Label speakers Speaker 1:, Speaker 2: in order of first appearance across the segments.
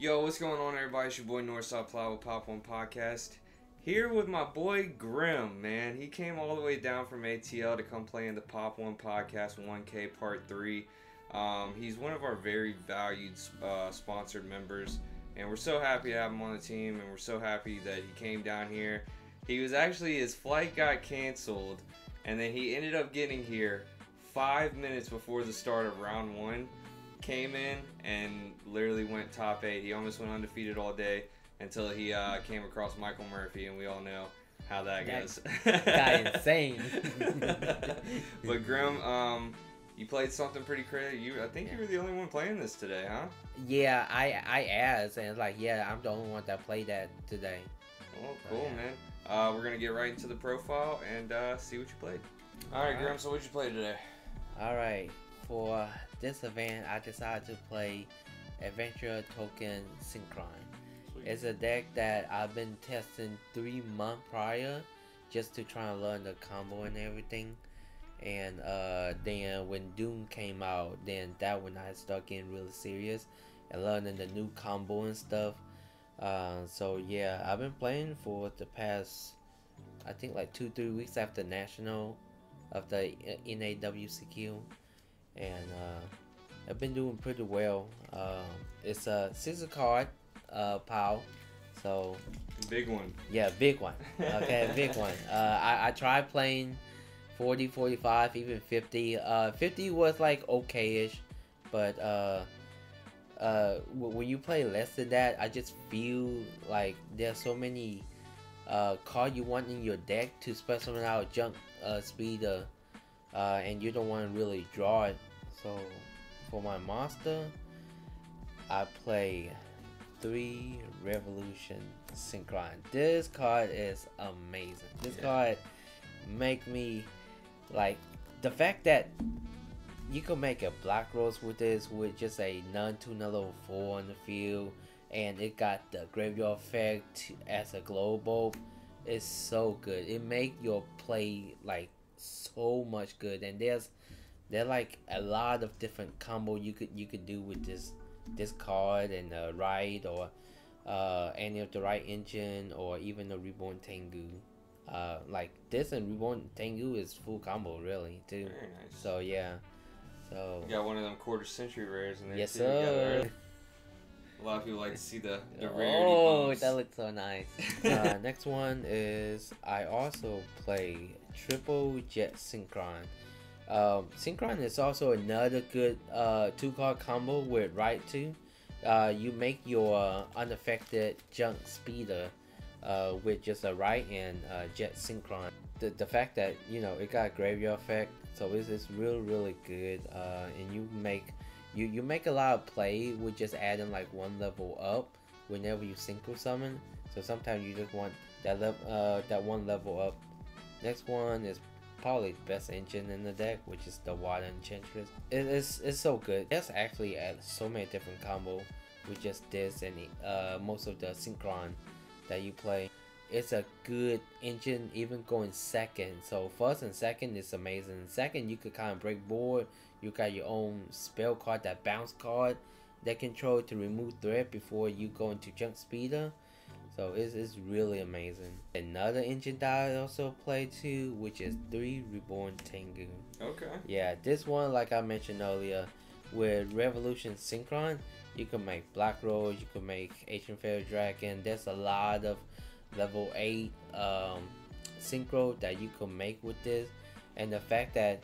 Speaker 1: Yo, what's going on, everybody? It's your boy Northside Plow with Pop One Podcast. Here with my boy Grim, man. He came all the way down from ATL to come play in the Pop One Podcast 1K Part 3. Um, he's one of our very valued uh, sponsored members, and we're so happy to have him on the team, and we're so happy that he came down here. He was actually, his flight got canceled, and then he ended up getting here five minutes before the start of round one came in and literally went top eight. He almost went undefeated all day until he uh, came across Michael Murphy, and we all know how that,
Speaker 2: That
Speaker 1: goes.
Speaker 2: guy insane.
Speaker 1: but Grim, um, you played something pretty crazy. You, I think you were the only one playing this today, huh?
Speaker 2: yeah, I I asked and it's like, yeah, I'm the only one that played that today.
Speaker 1: Oh, cool,
Speaker 2: yeah.
Speaker 1: man. Uh, we're gonna get right into the profile and uh, see what you played. All right,
Speaker 2: Alright.
Speaker 1: Grim. So what'd you play today?
Speaker 2: All right, for this event, I decided to play Adventure Token Synchron. It's a deck that I've been testing three months prior, just to try and learn the combo and everything. And uh, then when Doom came out, then that when I started getting really serious and learning the new combo and stuff. Uh, so yeah, I've been playing for the past, I think like two three weeks after national, of the NAWCQ, and uh, I've been doing pretty well. Um, it's a scissor card uh, POW, so
Speaker 1: Big one.
Speaker 2: yeah, big one. Okay, big one. Uh, I, I tried playing 40, 45, even 50. Uh, 50 was like okay-ish, but uh, uh, w- when you play less than that, I just feel like there's so many uh, cards you want in your deck to special out junk uh, speed, uh, and you don't want to really draw it. So for my monster, I play three revolution synchron this card is amazing this
Speaker 1: Yeah.
Speaker 2: card make me like the fact that you can make a black rose with this with just a non-tuner level 4 on the field and it got the graveyard effect as a global is so good it make your play like so much good and there's there like a lot of different combo you could you could do with this this card and the Rite or uh, any of the Rite engine or even the reborn tengu uh, like this and reborn tengu is full combo really too
Speaker 1: Very nice.
Speaker 2: so yeah so
Speaker 1: You got one of them quarter century rares in there
Speaker 2: yes
Speaker 1: too.
Speaker 2: Sir
Speaker 1: A lot of people like to see the, the rarity
Speaker 2: oh
Speaker 1: bumps.
Speaker 2: that looks so nice uh, next one is I also play Triple Jet Synchron. Um, Synchron is also another good uh, two card combo with Right 2. Uh, you make your unaffected junk speeder uh, with just a Rite and uh, jet synchron. The, the fact that you know it got graveyard effect, so it's, it's real really good. Uh, and you make you you make a lot of play with just adding like one level up whenever you synchro summon. So sometimes you just want that level uh, that one level up. Next one is probably the best engine in the deck, which is the Water Enchantress. It is it's so good. There's actually uh, so many different combo with just this and uh, most of the synchron that you play. It's a good engine, even going second. So first and second is amazing. Second, you could kind of break board. You got your own spell card, that bounce card that control to remove threat before you go into junk speeder. So it's, it's really amazing. Another engine that I also play too, which is 3 Reborn Tengu.
Speaker 1: Okay.
Speaker 2: Yeah, this one, like I mentioned earlier, with Revolution Synchron, you can make Black Rose, you can make Ancient Fairy Dragon. There's a lot of level 8 um, synchro that you can make with this. And the fact that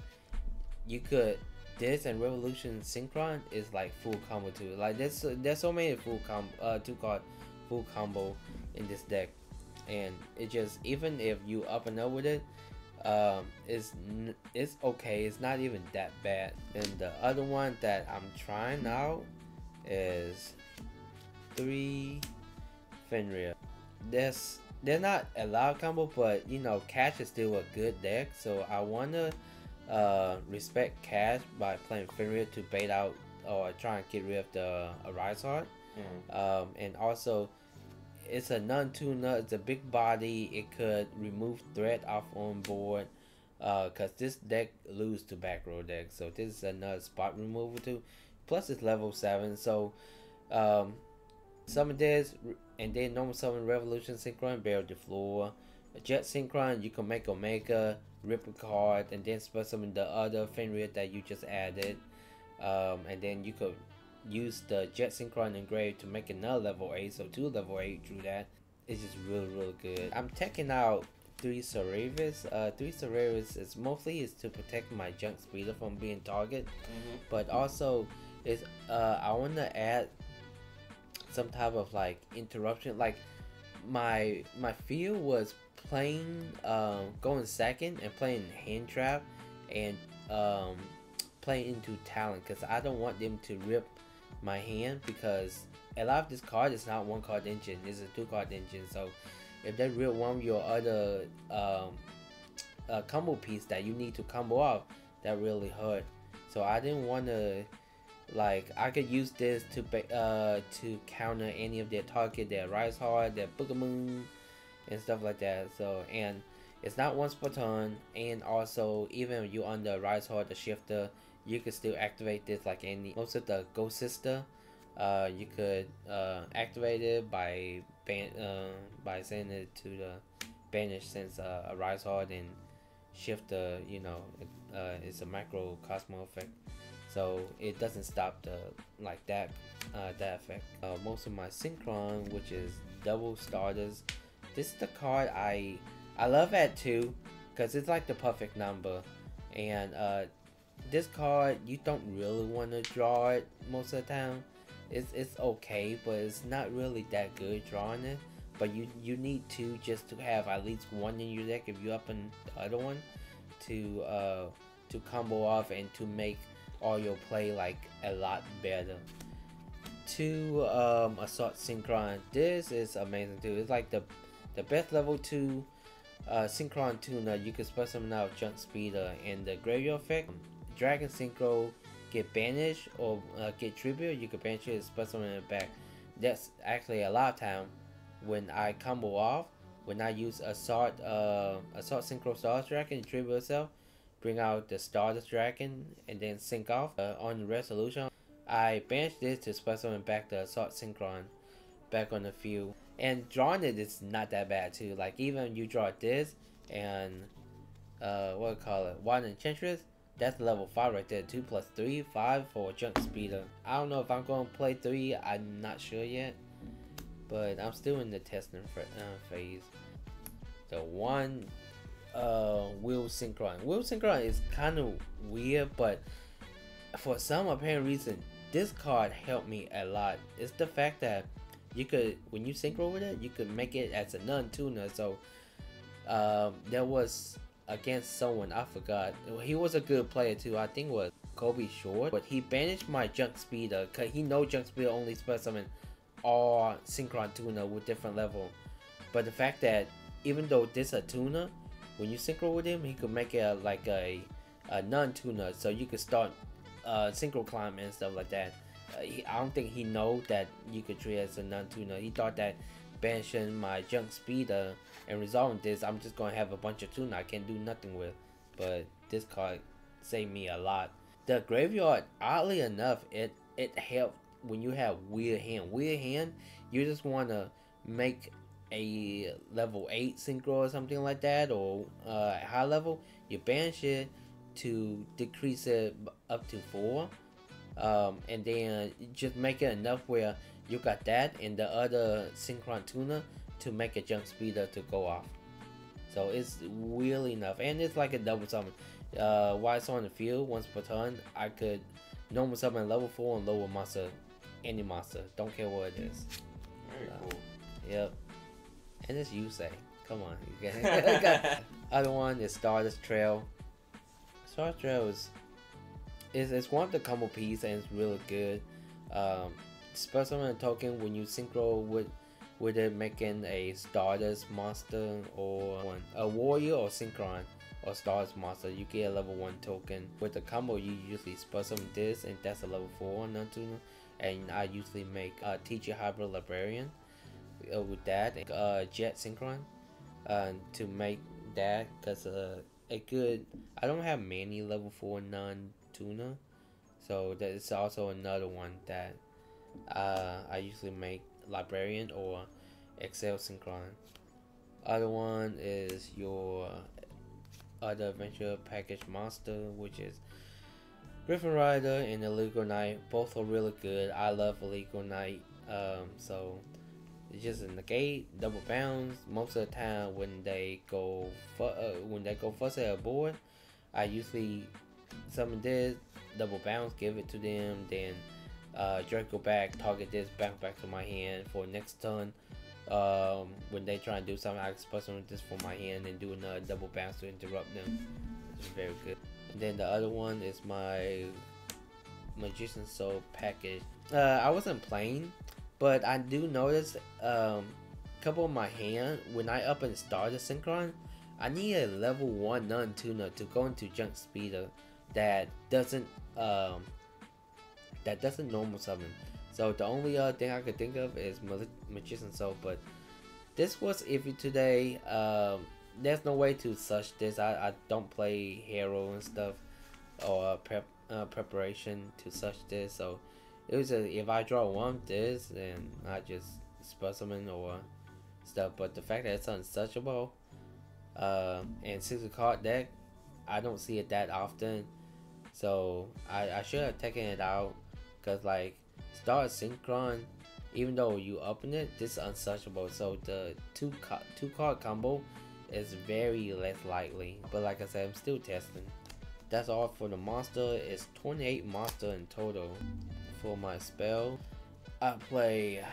Speaker 2: you could this and Revolution Synchron is like full combo too. Like there's there's so many full combo uh two card full combo in this deck, and it just even if you up and up with it, um, it's n- it's okay. It's not even that bad. And the other one that I'm trying out is three Fenrir. There's they're not a lot combo, but you know Cash is still a good deck. So I wanna uh, respect Cash by playing Fenrir to bait out or try and get rid of the Arise Heart.
Speaker 1: Mhm.
Speaker 2: Um, and also, it's a non-tuner. It's a big body. It could remove threat off on board. Uh, cause this deck lose to back row deck, so this is another spot removal too. Plus, it's level seven, so um, Summon this, and then normal summon Revolution Synchron, Barrel the floor. Jet Synchron, you can make Omega, rip a card, and then special summon the other Fenrir that you just added. Um, and then you could use the Jet Synchron Engrave to make another level 8, so two level 8 through that. It's just really, really good. I'm checking out three Cerberus. Uh, three Cerberus is mostly is to protect my junk speeder from being target,
Speaker 1: Mm-hmm.
Speaker 2: but also is uh, I want to add some type of like interruption. Like my my field was playing um, going second and playing hand trap and um, playing into talent because I don't want them to rip my hand because a lot of this card is not one card engine. It's a two card engine. So if they rip one your other um, uh, combo piece that you need to combo off, that really hurt. So I didn't want to like I could use this to uh to counter any of their target, their rise hard, their Book of Moon, and stuff like that. So and it's not once per turn, and also even if you on the rise hard, the shifter, you can still activate this like any most of the ghost sister. Uh, you could uh, activate it by ban uh, by sending it to the banish since uh, a rise hard and shifter. You know, uh, it's a macro Cosmo effect so it doesn't stop the like that uh, that effect. Uh, most of my synchron, which is double starters, this is the card I I love at two because it's like the perfect number, and this card you don't really want to draw it most of the time. It's it's okay, but it's not really that good drawing it. But you you need to just to have at least one in your deck if you up in the other one to uh to combo off and to make all your play like a lot better. Two um assault synchron. This is amazing too. It's like the the best level two uh synchron tuner. You can special out junk speeder and the graveyard effect. Dragon synchro get banished or uh, get tribute. You can banish it and special summon it back. That's actually a lot of time when I combo off. When I use assault uh assault synchro star dragon and tribute itself bring out the Stardust Dragon, and then sync off uh, on resolution. I banished this to special summon back the Assault Synchron back on the field. And drawing it is not that bad too. Like even you draw this and uh what do you call it? Wild Enchantress, that's level five right there. Two plus three, five for junk speeder. I don't know if I'm gonna play three, I'm not sure yet. But I'm still in the testing uh, phase. The one uh wheel synchron. Wheel synchron is kind of weird, but for some apparent reason, this card helped me a lot. It's the fact that you could, when you synchro with it, you could make it as a non-tuner. So um, there was against someone I forgot. He was a good player too. I think was Kobe Short, but he banished my junk speeder because he know junk speeder only special summon all synchron tuner with different level. But the fact that even though this a tuner, when you synchro with him, he could make it a, like a, a non-tuner, so you could start uh, synchro climb and stuff like that. Uh, he, I don't think he know that you could treat as a non-tuner. He thought that banishing my junk speeder and resolving this, I'm just gonna have a bunch of tuner I can't do nothing with. But this card saved me a lot. The graveyard, oddly enough, it it helped when you have weird hand. Weird hand, you just wanna make a level 8 synchro or something like that or uh, high level you banish it to decrease it up to 4 um, and then just make it enough where you got that and the other synchron tuner to make a junk speeder to go off so it's really enough and it's like a double summon uh, while it's on the field once per turn I could normal summon level 4 and lower monster any monster don't care what it is
Speaker 1: Very
Speaker 2: Uh,
Speaker 1: cool.
Speaker 2: Yep. And it's you say. Come on. You got, got- Other one is Stardust Trail. Stardust Trail is, is it's one of the combo piece and it's really good. Um, special summon token when you synchro with it making a Stardust monster or one, a warrior or synchron or Stardust monster, you get a level one token. With the combo, you usually special summon this and that's a level four non tuner. And I usually make a TG Hyper Librarian uh, with that and, uh, jet synchron uh, to make that because uh, a good I don't have many level 4 non tuner so that is also another one that uh, I usually make Librarian or Accel Synchron. Other one is your other adventure package monster, which is Gryphon Rider and Illegal Knight. Both are really good. I love Illegal Knight. Um, so it's just a negate, double bounce. Most of the time when they go fu- uh, when they go fuss at a board, I usually summon this, double bounce, give it to them, then uh, Dracoback, target this, back back to my hand for next turn. Um, when they try and do something, I can summon this for my hand and do another double bounce to interrupt them. It's very good. And then the other one is my Magician Soul package. Uh, I wasn't playing, but I do notice um, couple of my hand when I up and start the synchron, I need a level one non tuner to go into junk speeder that doesn't um that doesn't normal summon. So the only other thing I could think of is Mag- Magician Soul, but this was iffy today. Um, there's no way to such this. I, I don't play hero and stuff or prep uh, preparation to such this. So it was a, if I draw one this, then I just specimen or stuff. But the fact that it's unsearchable uh, and six card deck, I don't see it that often. So I, I should have taken it out because like Star Synchron, even though you open it, this is unsearchable. So the two ca- two card combo is very less likely. But like I said, I'm still testing. That's all for the monster. It's 28 monster in total. For my spell, I play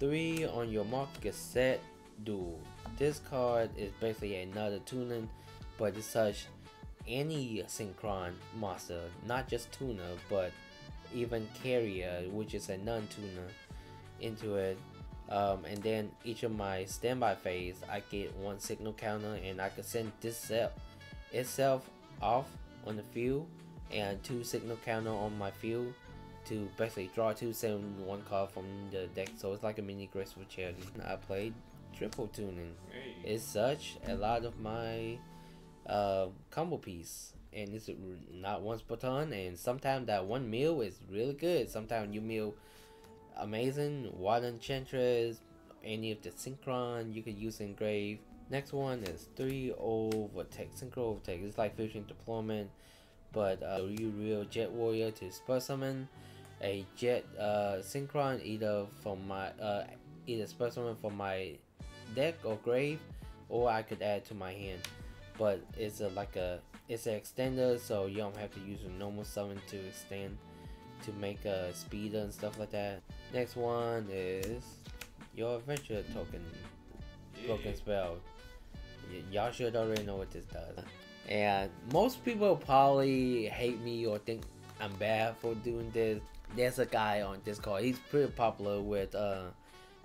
Speaker 2: three on your mark set duel. This card is basically another tuning, but it's such any synchron monster, not just tuner, but even carrier, which is a non-tuner, into it. Um, and then each of my standby phase, I get one signal counter, and I can send this self itself off on the field, and two signal counter on my field to basically draw two, send one card from the deck. So it's like a mini graceful charity. I played triple tuning.
Speaker 1: Hey.
Speaker 2: It's such a lot of my uh, combo piece, and it's not once per turn. And sometimes that one meal is really good. Sometimes you meal amazing. Water Enchantress, any of the Synchron you could use engrave. Next one is three overtake, synchro overtake. It's like fishing deployment, but uh, you real jet warrior to spur summon a jet uh, synchron either from my uh, either spur summon from my deck or grave, or I could add to my hand. But it's a like a it's an extender, so you don't have to use a normal summon to extend to make a speeder and stuff like that. Next one is your adventure token broken spell. Y'all should already know what this does. And most people probably hate me or think I'm bad for doing this. There's a guy on Discord. He's pretty popular with uh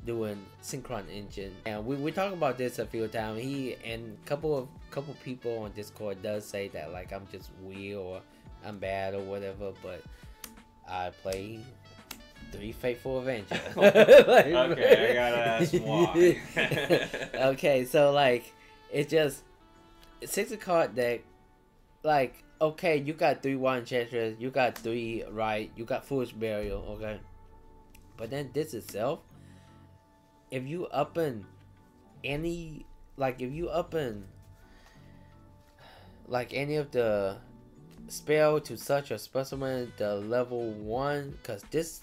Speaker 2: doing Synchron Engine, and we we talk about this a few times. He and a couple of couple people on Discord does say that like I'm just weird or I'm bad or whatever, but I play three Faithful Avenger.
Speaker 1: Okay, I gotta ask why.
Speaker 2: okay, so like it just six of card deck. Like okay, you got three one enchantress, you got three Rite, you got foolish burial, okay. But then this itself, if you up in any like if you up in like any of the spell to such a specimen the level one because this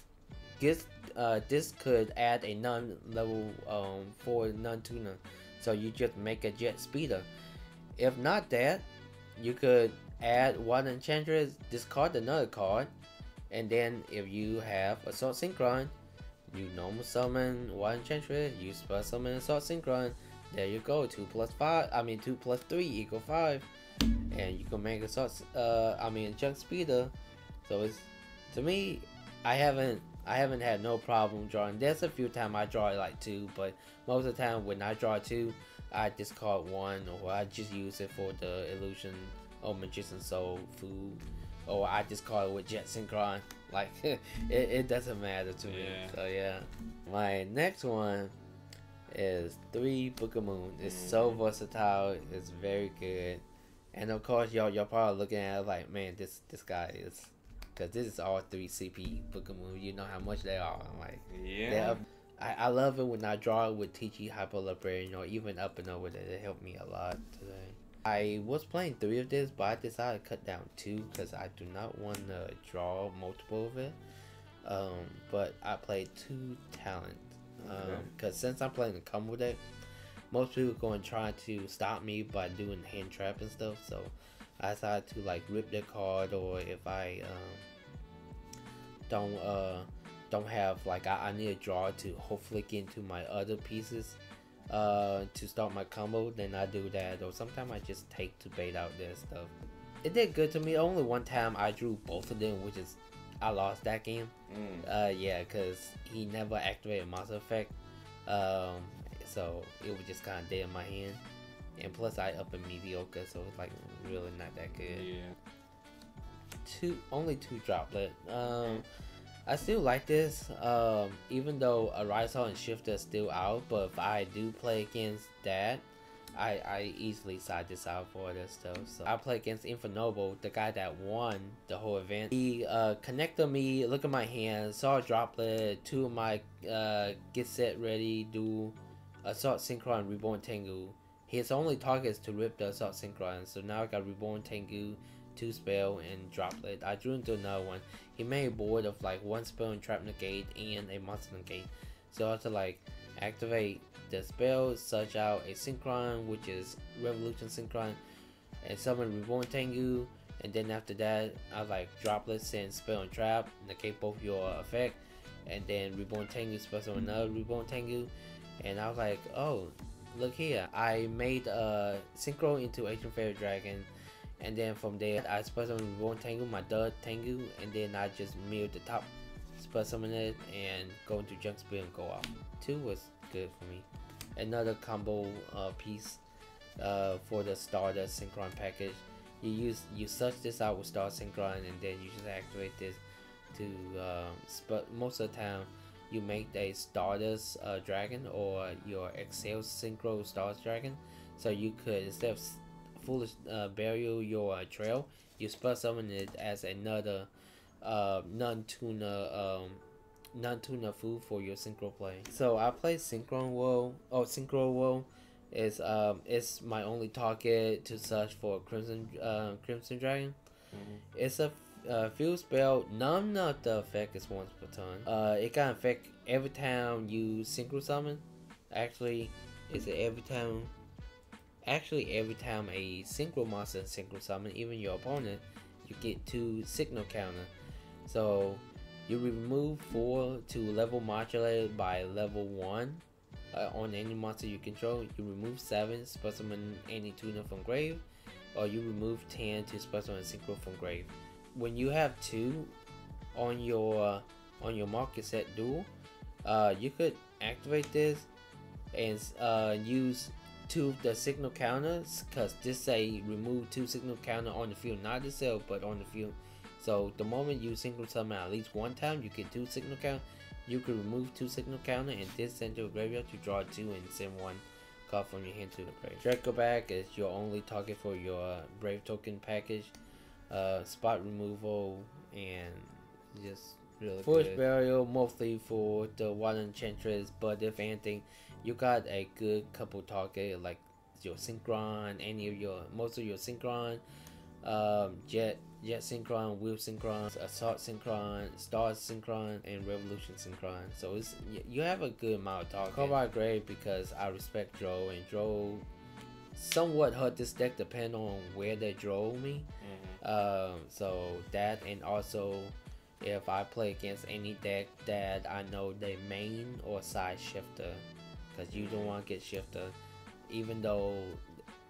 Speaker 2: gets uh this could add a non level um for non tuner so you just make a jet speeder. If not that you could add one enchantress discard another card and then if you have assault synchron you normal summon one enchantress you spell summon assault synchron there you go two plus five i mean two plus three equal five and you can make a sort uh I mean junk speeder. So it's to me I haven't I haven't had no problem drawing. There's a few times I draw like two, but most of the time when I draw two, I discard one or I just use it for the illusion or magician soul food. Or I discard it with jet synchron. Like it, it doesn't matter to me.
Speaker 1: Yeah.
Speaker 2: So yeah. My next one is three Book of Moon. It's so
Speaker 1: Mhm.
Speaker 2: versatile. It's very good. And of course, y'all y'all probably looking at it like, man, this this guy is, because this is all three CP Book of Moon. You know how much they are. I'm like,
Speaker 1: yeah.
Speaker 2: I, I love it when I draw with TG Hyper Librarian or even up and over there. It helped me a lot today. I was playing three of this, but I decided to cut down two because I do not want to draw multiple of it. Um, but I played two talent because um, since I'm playing the combo deck, most people are going to try to stop me by doing hand trap and stuff. So I decided to like rip the card, or if I um, don't uh, don't have like I, I need a draw to hopefully get into my other pieces uh, to start my combo, then I do that. Or sometimes I just take to bait out their stuff. It did good to me. Only one time I drew both of them, which is I lost that game. Mm. Uh, yeah, because he never activated Monster Effect. Um, so it was just kind of dead in my hand. And plus, I up a mediocre, so it's like really not that good.
Speaker 1: Yeah.
Speaker 2: Two, only two droplet. Um, I still like this, um, even though a Arisal and Shift are still out. But if I do play against that, I, I easily side this out for this stuff. So I play against Infernoble, the guy that won the whole event. He uh, connected me, look at my hand, saw a droplet, two of my uh, get set ready, do Assault Synchron, Reborn Tengu. His only target is to rip the Assault Synchron, so now I got Reborn Tengu, two spell, and droplet. I drew into another one. He made a board of like one spell and trap negate and a monster negate. So I have to like activate the spell, search out a synchron, which is Revolution Synchron, and summon Reborn Tengu. And then after that, I like droplets and spell and trap, negate both your effect, and then Reborn Tengu special another Reborn Tengu. And I was like, oh, look here, I made a synchro into Ancient Fairy Dragon and then from there I special Reborn Tengu, my third Tengu, and then I just milled the top specimen it and go into junk spill and go off. Two was good for me. Another combo uh, piece uh, for the starter synchron package. You use you search this out with Star Synchron and then you just activate this to uh, most of the time you make a Stardust uh, Dragon or your Accel Synchro Stars Dragon. So you could instead of foolish uh, burial your uh, trail, you spell summon it as another uh, non-tuna um, non-tuna food for your synchro play. So I play Synchro World. Oh, Synchro World is um it's my only target to search for Crimson uh, Crimson Dragon. Mm-hmm. It's a uh, field spell. None of the effect is once per turn. Uh, it can affect every time you synchro summon. Actually, it's every time Actually, every time a synchro monster synchro summon, even your opponent, you get two signal counter. So you remove four to level modulated by level one uh, on any monster you control. You remove seven specimen any tuner from grave, or you remove ten to specimen synchro from grave. When you have two on your on your market set dual, uh, you could activate this and uh, use to the signal counters because this say remove two signal counter on the field not itself but on the field so the moment you single summon at least one time you get two signal count you can remove two signal counter and this send to a graveyard to draw two and send one card from your hand to the grave. Dracoback is your only target for your brave token package uh, spot removal and just really Force good. burial mostly for the one enchantress but if anything you got a good couple target like your synchron, any of your most of your synchron, um, jet jet synchron, wheel synchron, assault synchron, stars synchron, and revolution synchron. So it's you have a good amount of target. Cobalt great because I respect Joe and Joe somewhat hurt this deck depend on where they draw me. Mm-hmm. Um, so that and also if I play against any deck that I know they main or side shifter because you don't want to get shifted. Even though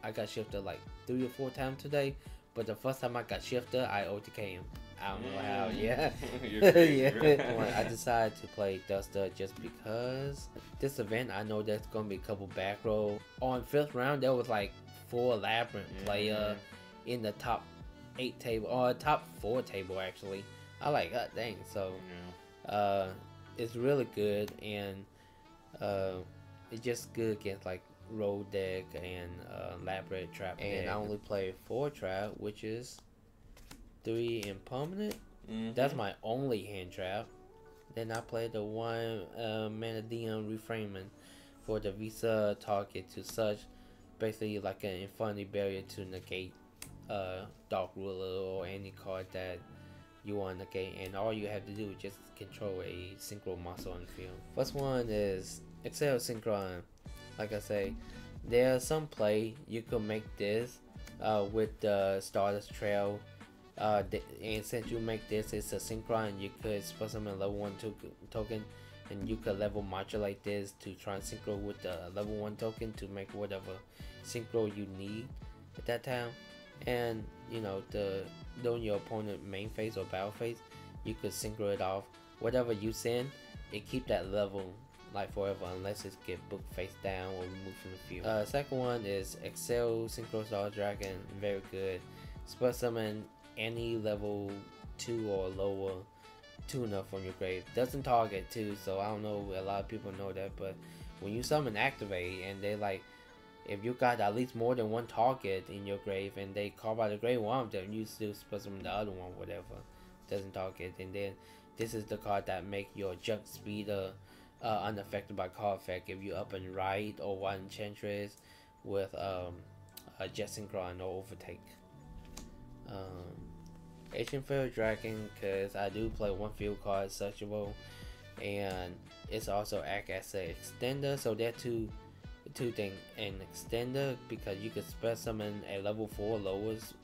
Speaker 2: I got shifted like three or four times today, but the first time I got shifted, I OTK him. I don't know how. Mm. Yeah, yeah. I decided to play Duster just because this event I know there's gonna be a couple back row. On fifth round, there was like four labyrinth mm-hmm. player in the top eight table or top four table actually. I like that thing. So, uh, it's really good and uh it's just good against like road deck and uh, labyrinth trap. And deck. I only play four trap, which is three impermanent. Mm-hmm. That's my only hand trap. Then I play the one uh, Manadium reframing for the Visa target to such basically like an infinity barrier to negate uh, Dark Ruler or any card that you want to negate, and all you have to do is just control a synchro muscle on the field. First one is Accel Synchron. Like I say, there's some play you could make this uh, with the Stardust Trail. Uh, and since you make this, it's a synchron. You could some level one to token, and you could level modulate this to try and synchro with the level one token to make whatever synchro you need at that time. And you know the during your opponent main phase or battle phase, you could synchro it off. Whatever you send, it keep that level like forever unless it get booked face down or removed from the field. Uh, second one is Accel Synchro Star Dragon, very good. Spell summon any level two or lower tuna from your grave. Doesn't target too, so I don't know a lot of people know that, but when you summon activate and they like if you got at least more than one target in your grave and they carve out the grave one of them, you still summon the other one, whatever. Doesn't target and then this is the card that make your junk speeder uh, unaffected by card effect if you up and right or one enchantress with um, a jet synchron or overtake. Um, Ancient Fairy Dragon because I do play one field card searchable and it's also act as an extender so are two two things an extender because you can spell summon a level 4 lowers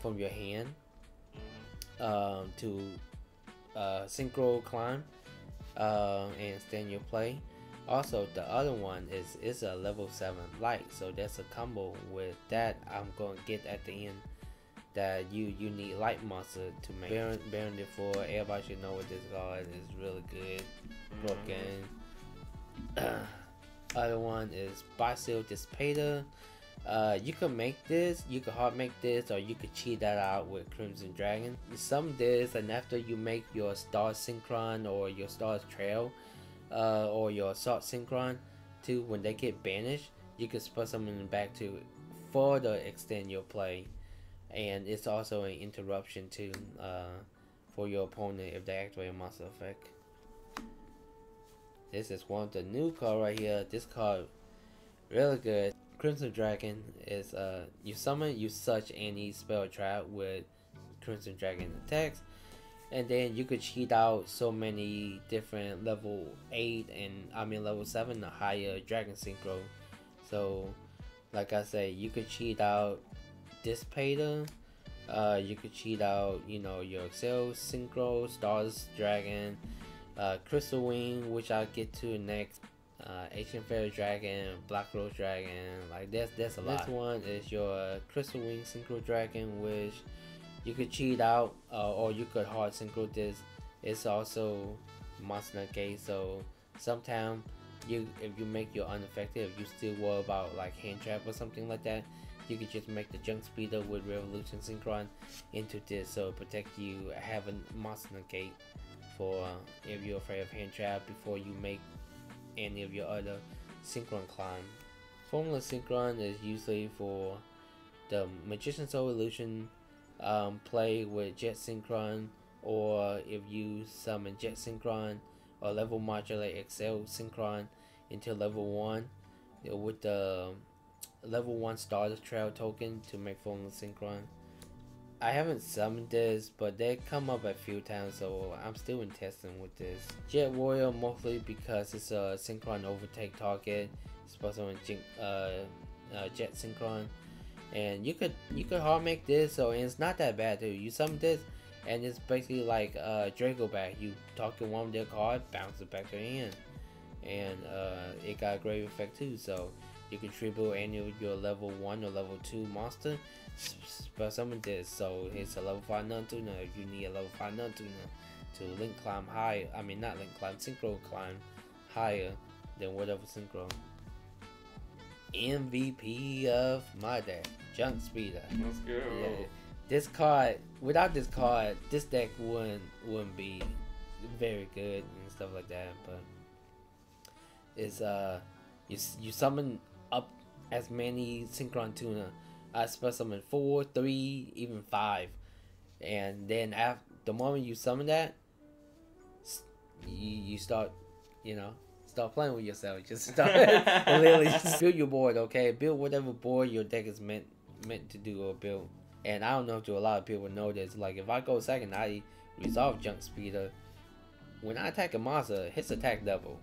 Speaker 2: from your hand um, to uh, synchro climb uh, and stand your play. Also the other one is is a level 7 light so that's a combo with that I'm to get at the end that you you need light monster to make. Baron Baron for everybody should know what this card is really good. Broken. Mm-hmm. Other one is Basil Dissipator. Uh, you can make this, you can hard make this, or you could cheat that out with Crimson Dragon. Some this, and after you make your Star Synchron or your Star Trail, uh, or your Assault Synchron, too, when they get banished, you can put them back to further extend your play and it's also an interruption too uh, for your opponent if they activate a monster effect. This is one of the new card right here. This card really good. Crimson Dragon is uh you summon you such any spell trap with Crimson Dragon attacks and then you could cheat out so many different level 8 and I mean level 7 the higher dragon synchro so like I say you could cheat out Dissipator. Uh, you could cheat out, you know, your Accel Synchro, Stars Dragon, uh, Crystal Wing, which I'll get to next. Uh, Ancient Fairy Dragon, Black Rose Dragon, like that's that's a lot. This one is your Crystal Wing Synchro Dragon, which you could cheat out, uh, or you could hard synchro this. It's also monster gate, so sometimes you if you make your unaffected, if you still worry about like hand trap or something like that, you could just make the junk speeder with revolution synchron into this so protect you have a monster negate for uh, if you're afraid of hand trap before you make any of your other synchron climb. Formula synchron is usually for the magician soul illusion um, play with jet synchron or if you summon jet synchron or level modulate Accel synchron into level 1 with the level 1 Stardust Trail token to make Formula Synchron. I haven't summoned this, but they come up a few times, so I'm still in testing with this. Jet Warrior mostly because it's a Synchron overtake target. It's to uh, uh, Jet Synchron, and you could you could hard make this, so it's not that bad too. You summon this, and it's basically like uh, Dracoback. You talk to one of their cards, bounce it back to your hand, and uh, it got a great effect too. So you contribute any of your level 1 or level 2 monster but summon this so it's a level 5 non-tuner if you need a level 5 non-tuner to link climb higher I mean not link climb synchro climb higher than whatever synchro. MVP of my deck junk speeder.
Speaker 1: Let's go. Yeah,
Speaker 2: this card without this card this deck wouldn't wouldn't be very good and stuff like that but it's uh you, you summon as many synchron tuna. I spell summon four, three, even five, and then after the moment you summon that, you, you start, you know, start playing with yourself. Just start literally just build your board, okay? Build whatever board your deck is meant meant to do or build. And I don't know if do a lot of people know this. Like if I go second, I resolve junk speeder. When I attack a monster, hits attack double.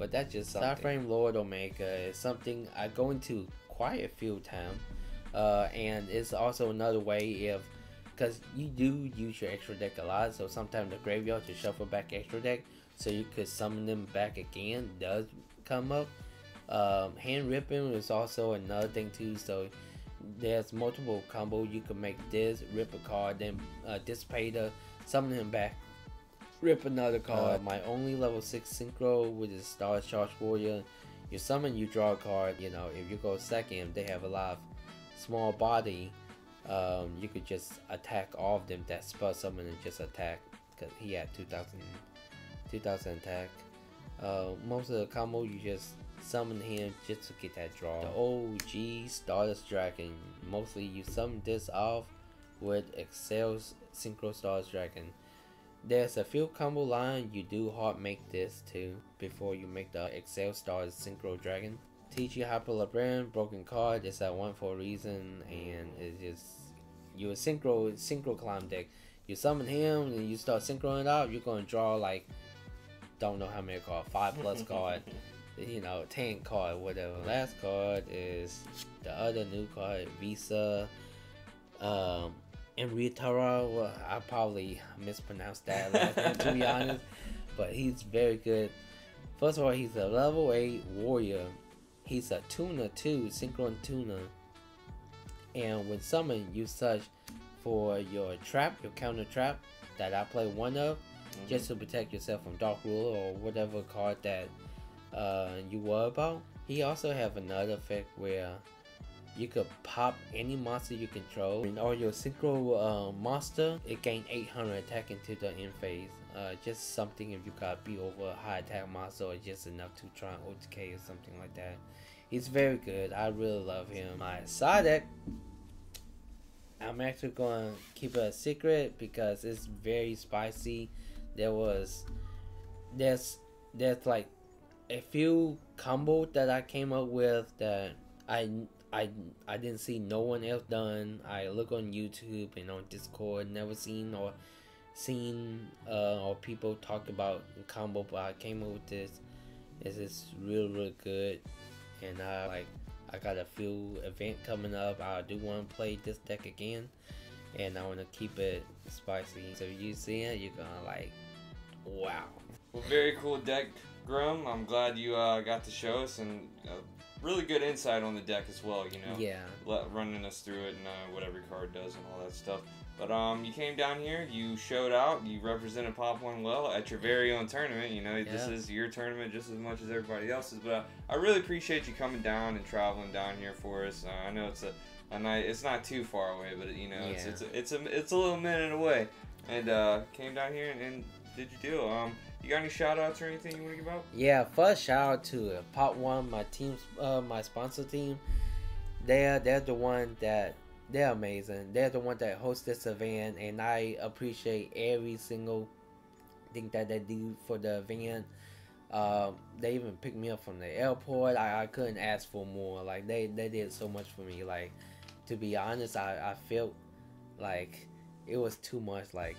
Speaker 2: But that's just something. Starframe Lord Omega is something I go into quite a few times. Uh, and it's also another way if because you do use your extra deck a lot so sometimes the graveyard to shuffle back extra deck so you could summon them back again does come up um, hand ripping is also another thing too so there's multiple combo you can make this rip a card then uh, dissipate summon him back rip another card uh, my only level 6 synchro with the star charge warrior you summon you draw a card you know if you go second they have a lot of small body, um, you could just attack all of them that spell summon and just attack because he had 2000, 2000 attack. Uh, most of the combo you just summon him just to get that draw. The OG Stardust Dragon, mostly you summon this off with Accel's Synchro Stardust Dragon. There's a few combo line you do hard make this too before you make the Accel Stars Synchro Dragon TG Hyper Librarian, broken card, it's that one for a reason, and it's just you synchro synchro climb deck. You summon him and you start synchroing it out, you're gonna draw like don't know how many card, five plus card, you know, ten card, whatever. Last card is the other new card, Visa. Um Enritara, well, I probably mispronounced that last name to be honest. But he's very good. First of all, he's a level 8 warrior He's a tuner too, synchron tuner. And when summoned, you search for your trap, your counter trap that I play one of, mm-hmm. just to protect yourself from Dark Ruler or whatever card that uh, you worry about. He also have another effect where you could pop any monster you control, and all your synchro uh, monster, it gain 800 attack into the end phase. Uh, just something if you got beat over a high attack monster or just enough to try and OTK or something like that. He's very good. I really love him. My side deck, I'm actually going to keep it a secret because it's very spicy. There was, there's, there's like a few combo that I came up with that I I I didn't see no one else done. I look on YouTube and on Discord, never seen or seen uh, or people talk about combo, but I came up with this. This is real, real good, and I like. I got a few event coming up. I do want to play this deck again, and I want to keep it spicy. So you see it, you're gonna like, wow.
Speaker 1: Well, very cool deck, Grim. I'm glad you uh, got to show us and. Uh, really good insight on the deck as well. You know,
Speaker 2: yeah,
Speaker 1: let, running us through it and uh, what every card does and all that stuff. But um, you came down here, you showed out, you represented Pop One well at your very own tournament. You know, yeah. this is your tournament just as much as everybody else's. But uh, I really appreciate you coming down and traveling down here for us. Uh, I know it's a, a night, it's not too far away, but you know, yeah. it's it's a, it's a it's a little minute away, and uh, came down here and, and did you do? Um, you got any shout outs or anything you want to give out?
Speaker 2: Yeah, first shout out to Pop One, my team's, uh, my sponsor team. They're they're the one that they're amazing. They're the one that hosts this event, and I appreciate every single thing that they do for the event. Uh, they even picked me up from the airport. I, I couldn't ask for more. Like they, they did so much for me. Like to be honest, I, I felt like it was too much. Like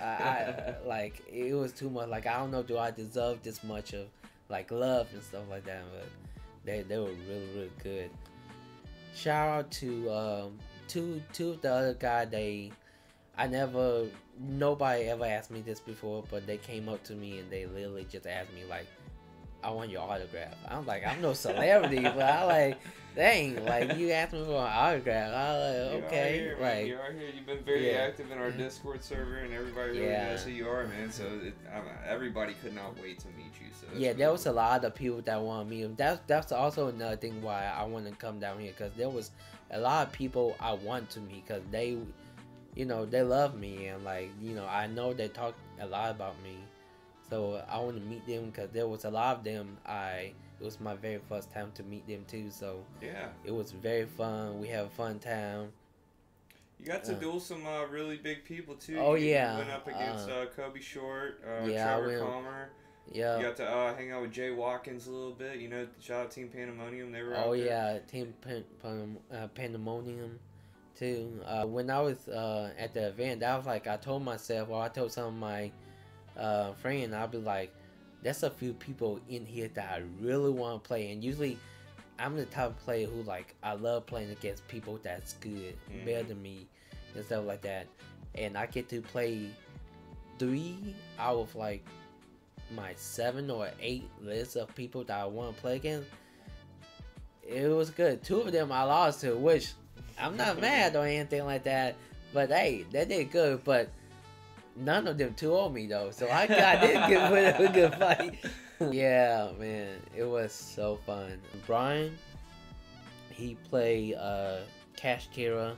Speaker 2: I, I like it was too much. Like I don't know, do I deserve this much of like love and stuff like that? But they they were really really good. Shout out to um, two two of the other guy. They I never nobody ever asked me this before, but they came up to me and they literally just asked me like, "I want your autograph." I'm like, I'm no celebrity, but I like dang, like you asked me for an autograph. I was like, okay,
Speaker 1: you here,
Speaker 2: right.
Speaker 1: You are here. You've been very yeah. active in our Discord server, and everybody really yeah. knows who you are, man. So it, everybody could not wait to meet you. So
Speaker 2: yeah, there was a lot of people that want to meet him. That's that's also another thing why I want to come down here because there was a lot of people I want to meet because they, you know, they love me and like you know I know they talk a lot about me. So I want to meet them because there was a lot of them I it was my very first time to meet them too. So
Speaker 1: yeah,
Speaker 2: it was very fun. We had a fun time.
Speaker 1: You got to
Speaker 2: Uh,
Speaker 1: duel some uh, really big people too.
Speaker 2: Oh,
Speaker 1: You-
Speaker 2: yeah,
Speaker 1: went up against
Speaker 2: uh,
Speaker 1: uh, Kobe Short, uh,
Speaker 2: yeah,
Speaker 1: Trevor
Speaker 2: went-
Speaker 1: Palmer.
Speaker 2: Yeah.
Speaker 1: You got to uh, hang out with Jay Watkins a little bit. You know, shout out Team Pandemonium. They were.
Speaker 2: Oh yeah, Team Pan- Pan- uh, Pandemonium too. Uh, when I was uh, at the event, I was like, I told myself, or I told some of my uh, friends, I'll be like, there's a few people in here that I really want to play, and usually I'm the type of player who like I love playing against people that's good,
Speaker 1: Mhm.
Speaker 2: better than me, and stuff like that, and I get to play three out of like my seven or eight list of people that I want to play against it was good. Two of them I lost to, which I'm not mad or anything like that. But hey, they did good. But none of them two owe me though, so I, I did give it a good fight. yeah, man, it was so fun. Brian, he played uh, Kashtira.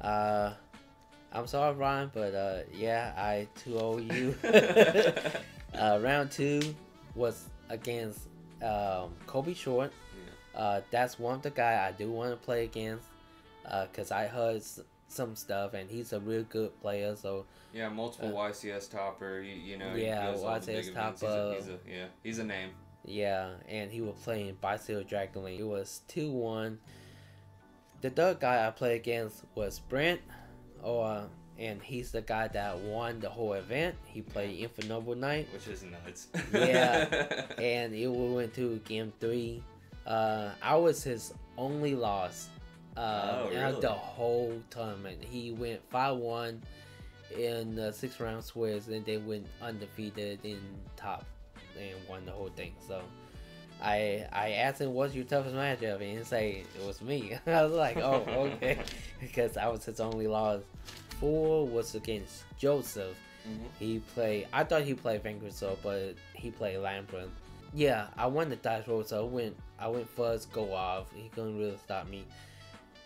Speaker 2: Uh, I'm sorry, Brian, but uh, yeah, I too owe you. uh, round two was against um, Kobe Short. Uh, that's one of the guy I do want to play against because I heard some stuff and he's a real good player. So
Speaker 1: Yeah, multiple YCS topper. You, you know.
Speaker 2: Yeah,
Speaker 1: goes all the
Speaker 2: YCS topper.
Speaker 1: He's a, he's a, yeah, he's a name.
Speaker 2: yeah, and he was playing Bystial Dragon Link. It was two one. The third guy I played against was Brent, or and he's the guy that won the whole event. He played Infinite Knight.
Speaker 1: Which is nuts.
Speaker 2: Yeah. and it went to game three. Uh, I was his only loss uh,
Speaker 1: Oh, really?
Speaker 2: the whole tournament. He went five one in the six round swiss, and they went undefeated in top and won the whole thing. So. I I asked him what's your toughest matchup and he say it was me. I was like, oh okay, because I was his only loss. Four was against Joseph.
Speaker 1: Mhm.
Speaker 2: He played. I thought he played Vanquisher, but he played Lampron. Yeah, I won the dice roll, so I went. I went first. Go off. He couldn't really stop me.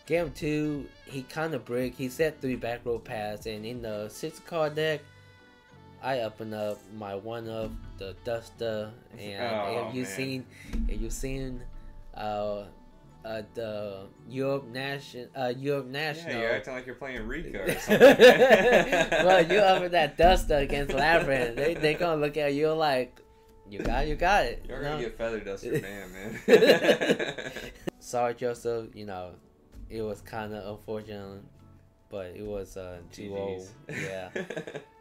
Speaker 2: Game two, he kind of break. He set three back row pass, and in the six card deck, I open up my one of the Duster, and
Speaker 1: Oh,
Speaker 2: have you
Speaker 1: man.
Speaker 2: seen? Have you seen? Uh, uh, the Europe Nation, uh, Europe National.
Speaker 1: Yeah, you're acting like you're playing Rico or something.
Speaker 2: well, you with that duster against Labyrinth. They they gonna look at you like, you got you got it.
Speaker 1: You're
Speaker 2: you
Speaker 1: gonna get feather duster fan, man.
Speaker 2: Sorry, Joseph. You know, it was kind of unfortunate, but it was uh too old. Yeah.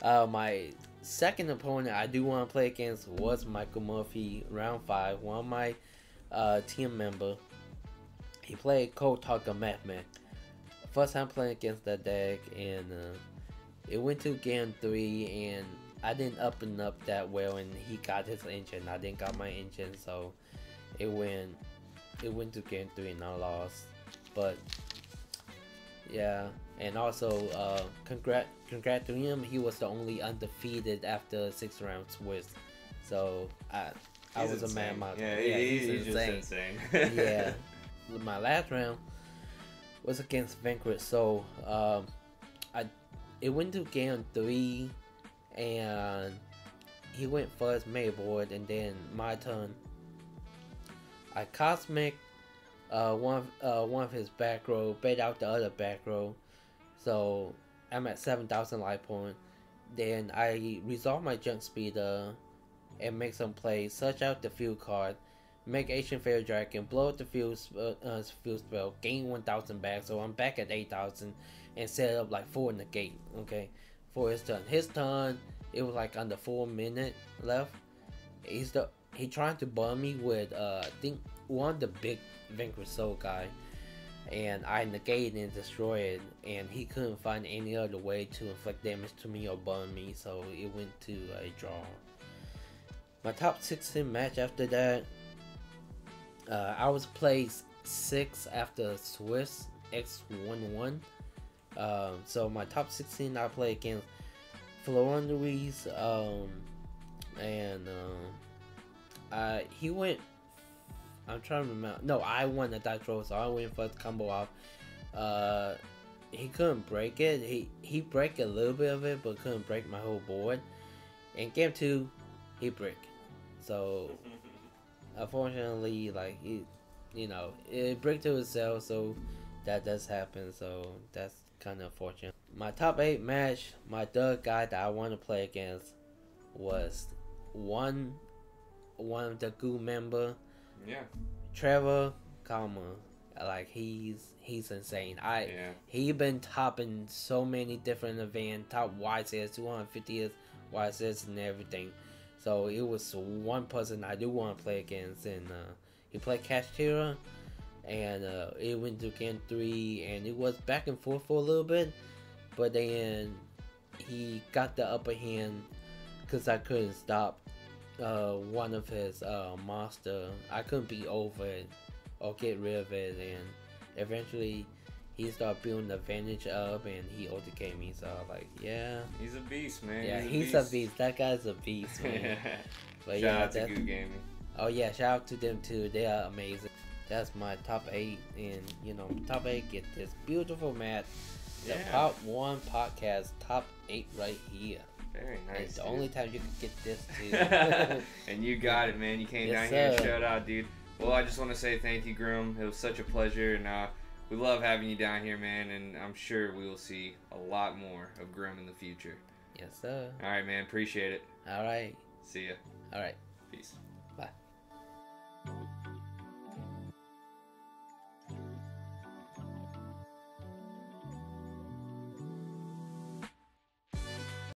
Speaker 2: Uh, my second opponent I do want to play against was Michael Murphy, round five. One of my uh, team member. He played Cold Talker Madman. First time playing against that deck, and uh, it went to game three, and I didn't up and up that well, and he got his engine. I didn't got my engine, so it went it went to game three, and I lost. But yeah, and also uh, congrat congrat to him. He was the only undefeated after six rounds with. So I I
Speaker 1: He's
Speaker 2: was a man. My,
Speaker 1: Yeah,
Speaker 2: yeah,
Speaker 1: he-
Speaker 2: he's,
Speaker 1: he's, just
Speaker 2: insane.
Speaker 1: insane.
Speaker 2: yeah, my last round was against Vanquish. So um, I it went to game three, and he went first Mayboard, and then my turn. I cosmic uh, one of, uh, one of his back row, bait out the other back row, so I'm at seven thousand life point. Then I resolve my junk speeder and make some plays, search out the field card, make Ancient Fairy Dragon, blow up the field, sp- uh, spell, gain 1000 back, so I'm back at 8000 and set up like 4 in the gate, okay, for his turn. His turn, it was like under 4 minute left. He's the, he trying to burn me with, uh, I think, one of the big Vanquish Soul guy. And I negated and destroyed it, and he couldn't find any other way to inflict damage to me or burn me, so it went to a draw. My top 16 match after that, uh, I was placed six after Swiss X11. Um, so my top 16, I played against Florian Ruiz, um, and uh, uh, he went. I'm trying to remember. No, I won the dice roll, so I went for the combo off. Uh, he couldn't break it. He he break a little bit of it, but couldn't break my whole board. In game two, he break. So unfortunately, like it, you know, it break to itself. So that does happen. So that's kind of unfortunate. My top eight match, my third guy that I want to play against was one one of the group member,
Speaker 1: Yeah.
Speaker 2: Trevor Kalma. Like he's he's insane. I
Speaker 1: Yeah.
Speaker 2: he been topping so many different events, top YCS, 250th YCS and everything. So it was one person I do want to play against, and uh, he played Kashtira, and uh, it went to game three, and it was back and forth for a little bit, but then he got the upper hand because I couldn't stop uh, one of his uh, monster. I couldn't be over it or get rid of it, and eventually he started building the Vantage up, and he overcame me. So I like, yeah,
Speaker 1: He's a beast, man.
Speaker 2: yeah, he's a beast. That guy's a beast, man. but
Speaker 1: Shout
Speaker 2: yeah,
Speaker 1: out to
Speaker 2: that's,
Speaker 1: Goo Gaming.
Speaker 2: oh yeah, shout out to them too. They are amazing. That's my top eight, and you know, top eight get this beautiful match. The
Speaker 1: Yeah.
Speaker 2: Pop One Podcast top eight right here.
Speaker 1: Very nice.
Speaker 2: the
Speaker 1: dude.
Speaker 2: only time you can get this
Speaker 1: and you got it, man. You came
Speaker 2: Yes,
Speaker 1: down here and showed out, dude. Well, I just want to say thank you, Grim. It was such a pleasure, and uh, we love having you down here, man. And I'm sure we will see a lot more of Grim in the future.
Speaker 2: yes, sir.
Speaker 1: All right, man. Appreciate it.
Speaker 2: All right,
Speaker 1: See ya.
Speaker 2: all right.
Speaker 1: Peace.